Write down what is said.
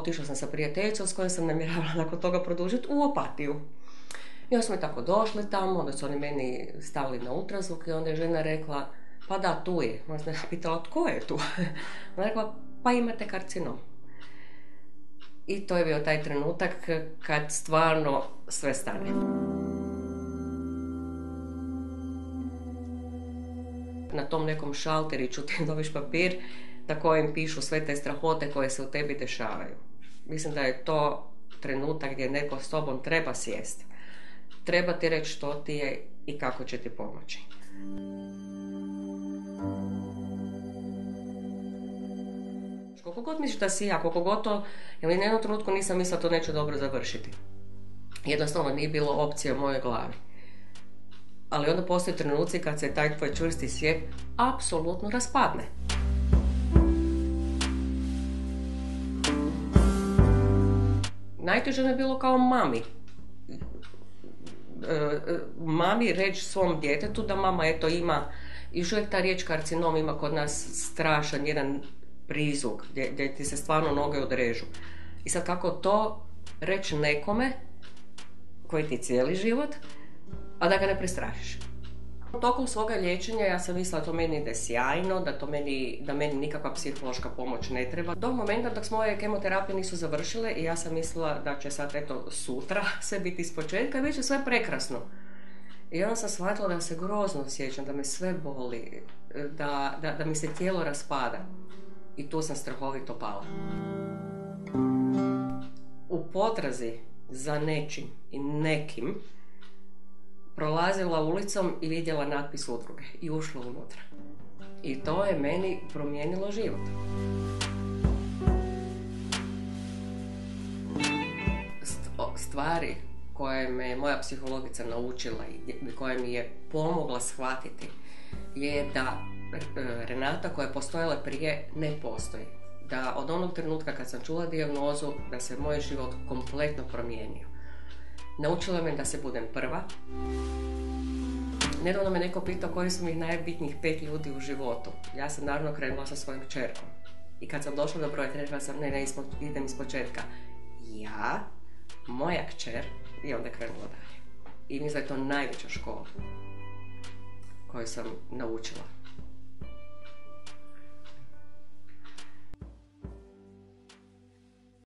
otišla sam sa prijateljicom s kojom sam namjeravala nakon toga produžiti u Opatiju. I onda smo tako došli tamo, onda su oni meni stavili na ultrazvuk i onda je žena rekla, pa da, tu je. Onda sam pitala, tko je tu? Ona rekla, pa imate karcinom. I to je bio taj trenutak kad stvarno sve stane. Na tom nekom šalteriću ti dobiš papir na kojem pišu sve te strahote koje se u tebi dešavaju. Mislim da je to trenutak gdje neko s tobom treba sjesti. Treba ti reći što ti je i kako će ti pomoći. Koliko god misliš da si ja, koliko god to, jer ni jednom trenutku nisam mislila to neće dobro završiti. Jednostavno nije bilo opcije u mojoj glavi. Ali onda postoje trenuci kad se taj tvoj čvrsti svijet apsolutno raspadne. Najteže mi je bilo kao mami. E, e, mami reći svom djetetu da mama eto ima, još uvijek ta riječ karcinom ima kod nas strašan jedan prizvuk gdje, gdje ti se stvarno noge odrežu. I sad kako to reći nekome koji ti cijeli život, a da ga ne prestrašiš. Tokom svoga liječenja ja sam mislila to meni ide sjajno, da, to meni, da meni nikakva psihološka pomoć ne treba. Do momenta dok moje kemoterapije nisu završile i ja sam mislila da će sad eto sutra sve biti iz početka i bit će sve prekrasno. I onda sam shvatila da se grozno osjećam, da me sve boli, da, da, da mi se tijelo raspada. I tu sam strahovito pala. U potrazi za nečim i nekim prolazila ulicom i vidjela natpis udruge i ušla unutra. I to je meni promijenilo život. Stvari koje me moja psihologica naučila i koje mi je pomogla shvatiti je da e, Renata koja je postojala prije ne postoji. Da od onog trenutka kad sam čula dijagnozu da se moj život kompletno promijenio. Naučila me da se budem prva. Nedavno me neko pitao koji su mi najbitnijih pet ljudi u životu. Ja sam naravno krenula sa svojim čerkom. I kad sam došla do broja, rekla sam ne, ne, idem iz početka. Ja, moja kćer i onda krenula dalje. I mislim da je to najveća škola koju sam naučila.